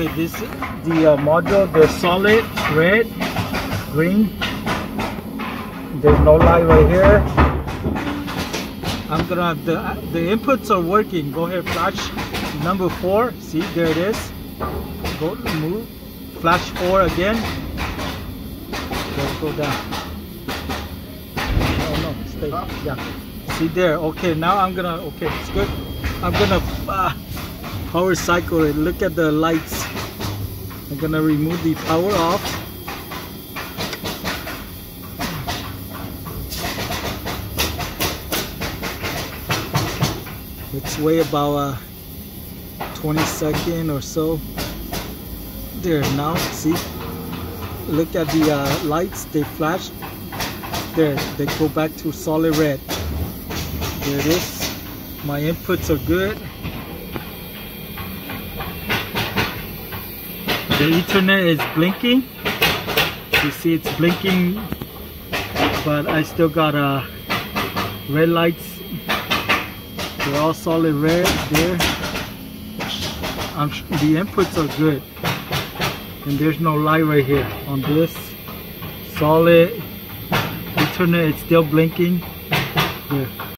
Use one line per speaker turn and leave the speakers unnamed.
Okay, this the uh, module, the solid red, green. There's no light right here. I'm gonna the the inputs are working. Go ahead, flash number four. See, there it is. Go move. Flash four again. Let's go down. Oh no, stay. Yeah. See there. Okay, now I'm gonna. Okay, it's good. I'm gonna. Uh, power cycle it. Look at the lights. I'm gonna remove the power off. It's way about uh, 20 second or so. There now, see? Look at the uh, lights, they flash. There, they go back to solid red. There it is. My inputs are good. The ethernet is blinking. You see it's blinking, but I still got uh, red lights. They're all solid red there. I'm, the inputs are good. And there's no light right here on this. Solid ethernet, it's still blinking.